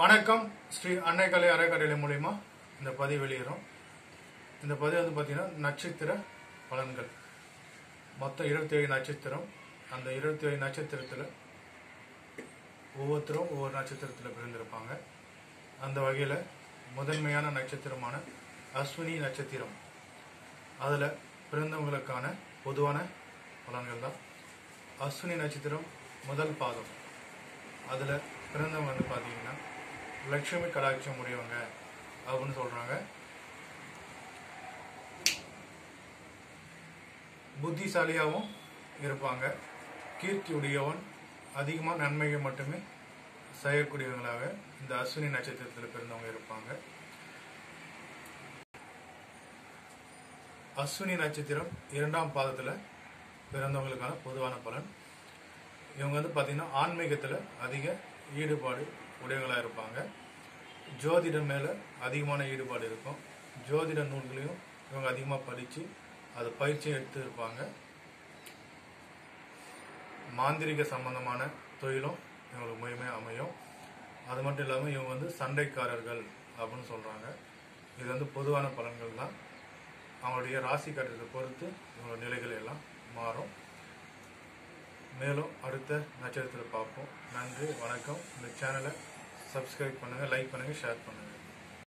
வணக்கம். ஸ்ரீ அன்னைக்கலை அறக்கட்டளை மூலயமா இந்த பதிவு வெளியிடும் இந்த பதிவு வந்து பார்த்தீங்கன்னா நட்சத்திர பலன்கள். மொத்தம் இருபத்தி ஏழு நட்சத்திரம். அந்த இருபத்தி ஏழு நட்சத்திரத்தில் ஒவ்வொருத்தரும் ஒவ்வொரு நட்சத்திரத்தில் பிறந்திருப்பாங்க. அந்த வகையில் முதன்மையான நட்சத்திரமான அஸ்வினி நட்சத்திரம். அதில் பிறந்தவங்களுக்கான பொதுவான பலன்கள் தான். அஸ்வினி நட்சத்திரம் முதல் பாதம். அதில் பிறந்தவங்க வந்து பார்த்தீங்கன்னா லட்சுமி கடாட்சம் உடையவங்க அப்படின்னு சொல்கிறாங்க புத்திசாலியாகவும் இருப்பாங்க. கீர்த்தி உடையவன் அதிகமாக நன்மைகள் மட்டுமே செய்யக்கூடியவங்களாக இந்த அஸ்வினி நட்சத்திரத்தில் பிறந்தவங்க இருப்பாங்க. அஸ்வினி நட்சத்திரம் இரண்டாம் பாதத்தில் பிறந்தவங்களுக்கான பொதுவான பலன். இவங்க வந்து பார்த்தீங்கன்னா ஆன்மீகத்தில் அதிக ஈடுபாடு உடையவங்களாக இருப்பாங்க. ஜோதிடம் மேலே அதிகமான ஈடுபாடு இருக்கும். ஜோதிட நூல்களையும் இவங்க அதிகமாக படித்து அதை பயிற்சியும் எடுத்து இருப்பாங்க. மாந்திரிக சம்பந்தமான தொழிலும் இவங்களுக்கு முழுமையாக அமையும். அது மட்டும் இல்லாமல் இவங்க வந்து சண்டைக்காரர்கள் அப்படின்னு சொல்கிறாங்க இது வந்து பொதுவான பலன்கள் தான். அவங்களுடைய ராசி கட்டத்தை பொறுத்து இவங்களோட நிலைகள் எல்லாம் மாறும். மேலும் அடுத்த நட்சத்திரத்தில் பார்ப்போம். நன்றி வணக்கம். இந்த சேனலை சப்ஸ்கிரைப் பண்ணுங்கள் லைக் பண்ணுங்கள் ஷேர் பண்ணுங்கள்